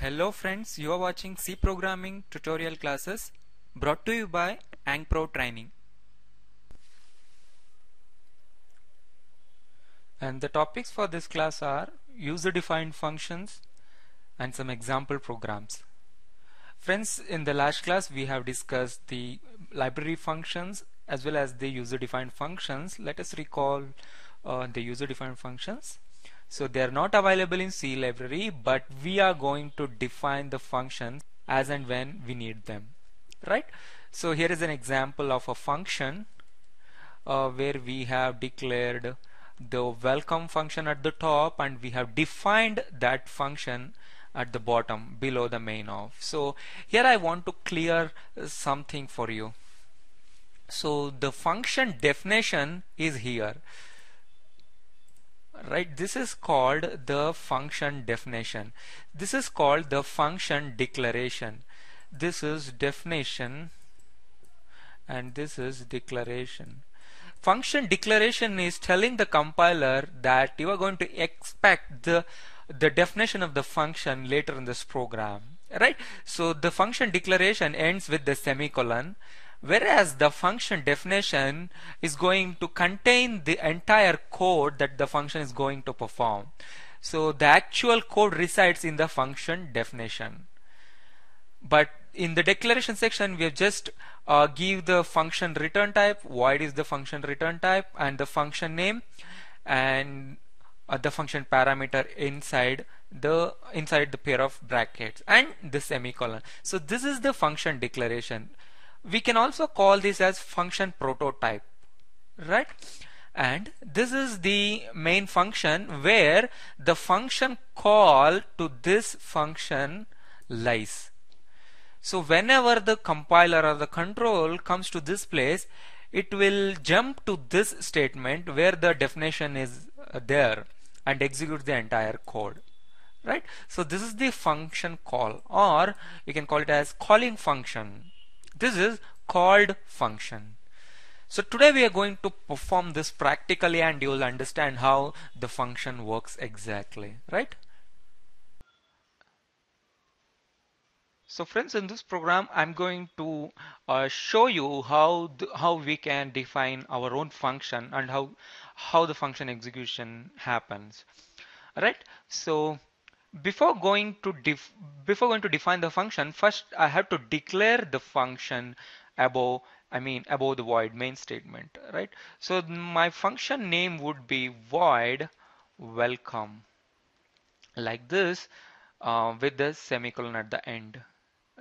Hello friends, you are watching C programming tutorial classes brought to you by Ankpro Training. And the topics for this class are user defined functions and some example programs. Friends, in the last class we have discussed the library functions as well as the user defined functions. Let us recall uh, the user defined functions. So they are not available in C library but we are going to define the functions as and when we need them right? So here is an example of a function uh, where we have declared the welcome function at the top and we have defined that function at the bottom below the main of. So here I want to clear something for you. So the function definition is here right? This is called the function definition. This is called the function declaration. This is definition and this is declaration. Function declaration is telling the compiler that you are going to expect the the definition of the function later in this program. Right? So the function declaration ends with the semicolon whereas the function definition is going to contain the entire code that the function is going to perform. So the actual code resides in the function definition. But in the declaration section we have just uh, give the function return type void is the function return type and the function name and uh, the function parameter inside the inside the pair of brackets and the semicolon. So this is the function declaration we can also call this as function prototype right? And this is the main function where the function call to this function lies. So whenever the compiler or the control comes to this place it will jump to this statement where the definition is uh, there and execute the entire code right? So this is the function call or you can call it as calling function this is called function. So today we are going to perform this practically and you will understand how the function works exactly, right? So friends in this program I'm going to uh, show you how how we can define our own function and how how the function execution happens. Right? So before going to before going to define the function first I have to declare the function above I mean above the void main statement right? So my function name would be void welcome like this uh, with the semicolon at the end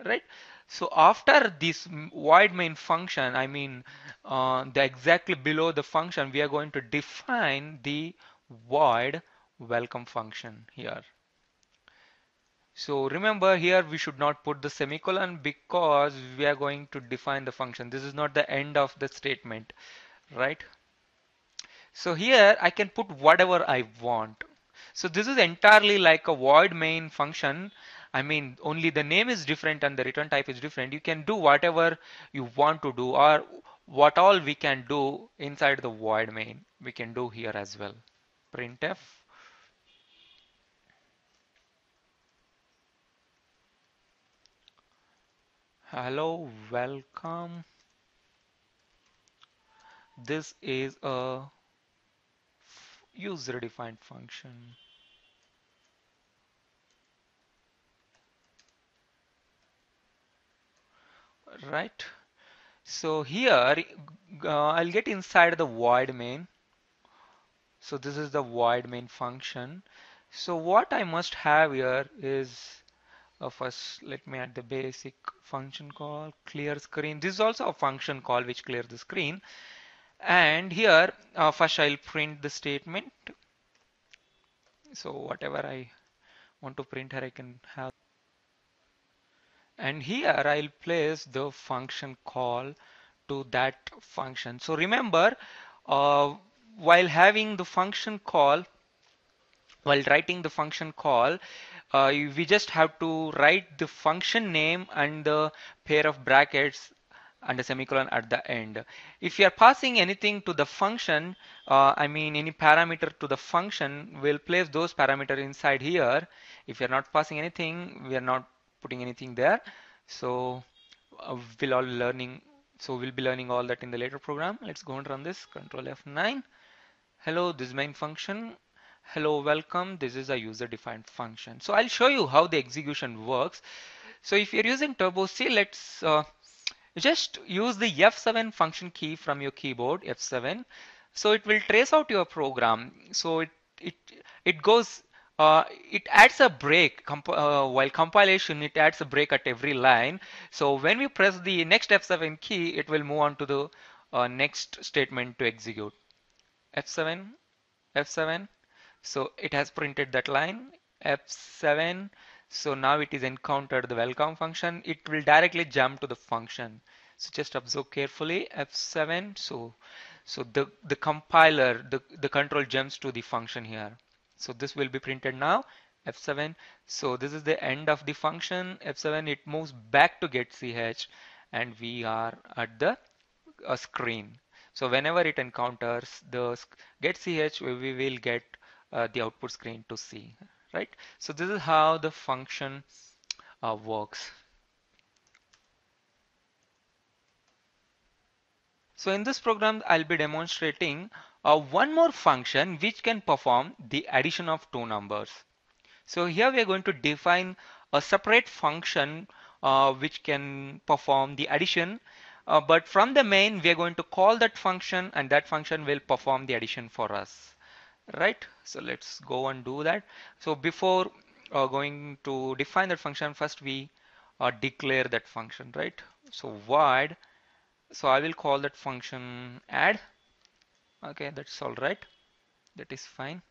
right? So after this void main function I mean uh, the exactly below the function we are going to define the void welcome function here so remember here we should not put the semicolon because we are going to define the function. This is not the end of the statement, right? So here I can put whatever I want. So this is entirely like a void main function. I mean only the name is different and the return type is different. You can do whatever you want to do or what all we can do inside the void main we can do here as well. Printf hello welcome. This is a user defined function. Right? So here uh, I'll get inside the void main. So this is the void main function. So what I must have here is uh, first let me add the basic function call clear screen. This is also a function call which clears the screen. And here uh, first I'll print the statement. So whatever I want to print here I can have. And here I'll place the function call to that function. So remember uh, while having the function call while writing the function call uh, we just have to write the function name and the pair of brackets and a semicolon at the end. If you are passing anything to the function, uh, I mean any parameter to the function, we'll place those parameter inside here. If you're not passing anything, we are not putting anything there. So uh, we'll all learning. So we'll be learning all that in the later program. Let's go and run this. Control F9. Hello, this is main function. Hello, welcome. This is a user defined function. So I'll show you how the execution works. So if you're using Turbo C, let's uh, just use the F7 function key from your keyboard, F7. So it will trace out your program. So it it it goes uh, it adds a break comp uh, while compilation it adds a break at every line so when we press the next F7 key it will move on to the uh, next statement to execute F7 F7 so it has printed that line F7 so now it is encountered the welcome function. It will directly jump to the function. So just observe carefully F7. So so the the compiler the the control jumps to the function here. So this will be printed now F7. So this is the end of the function F7. It moves back to getch and we are at the uh, screen. So whenever it encounters the getch we will get uh, the output screen to see right? So this is how the function uh, works. So in this program, I'll be demonstrating uh, one more function which can perform the addition of two numbers. So here we are going to define a separate function uh, which can perform the addition uh, but from the main we are going to call that function and that function will perform the addition for us right? So let's go and do that. So before uh, going to define that function first we uh, declare that function right? So void. So I will call that function add. Okay that's all right. That is fine.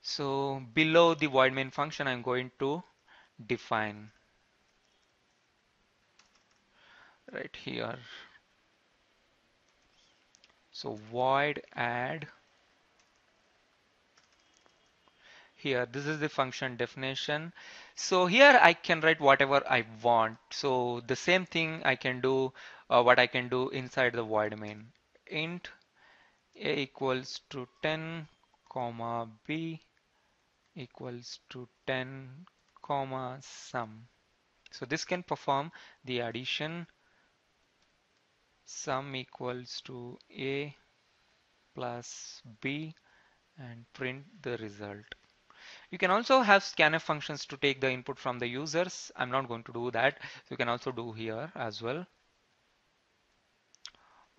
So below the void main function I'm going to define. Right here. So void add here. This is the function definition. So here I can write whatever I want. So the same thing I can do uh, what I can do inside the void main. Int a equals to 10 comma b equals to 10 comma sum. So this can perform the addition sum equals to a plus b and print the result you can also have scanf functions to take the input from the users. I'm not going to do that. So you can also do here as well.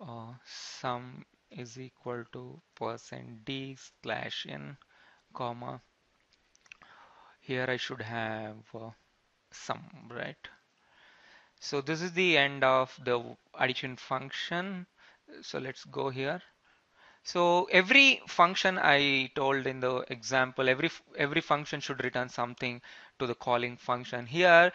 Uh, sum is equal to percent d slash n comma here I should have uh, sum right so this is the end of the addition function so let's go here so every function I told in the example, every every function should return something to the calling function. Here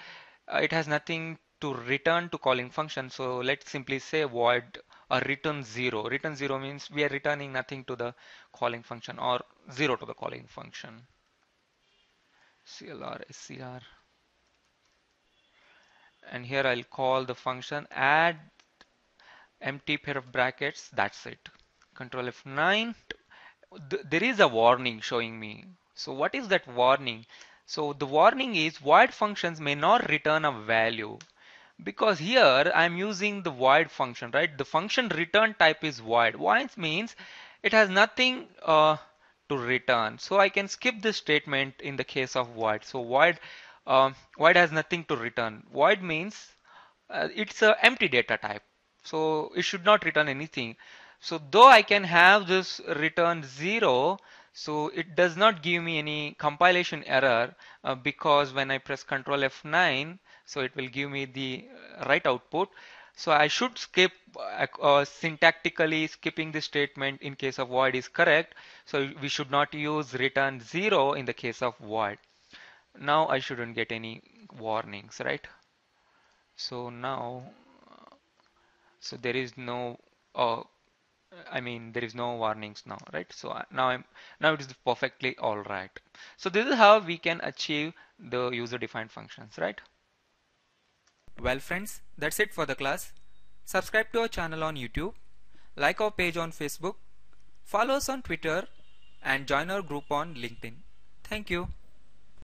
uh, it has nothing to return to calling function. So let's simply say void or return zero. Return zero means we are returning nothing to the calling function or zero to the calling function. CLR, SCR. And here I'll call the function add empty pair of brackets. That's it control F9 there is a warning showing me. So what is that warning? So the warning is void functions may not return a value. Because here I'm using the void function right? The function return type is void. Void means it has nothing uh, to return. So I can skip this statement in the case of void. So void uh, void has nothing to return. Void means uh, it's a empty data type. So it should not return anything so though I can have this return zero, so it does not give me any compilation error uh, because when I press Control F9, so it will give me the right output. So I should skip uh, uh, syntactically skipping the statement in case of void is correct. So we should not use return zero in the case of void. Now I shouldn't get any warnings, right? So now, so there is no uh, I mean there is no warnings now right so uh, now I'm now it is perfectly all right so this is how we can achieve the user defined functions right Well friends, that's it for the class. Subscribe to our channel on YouTube, like our page on Facebook, follow us on Twitter and join our group on LinkedIn. Thank you.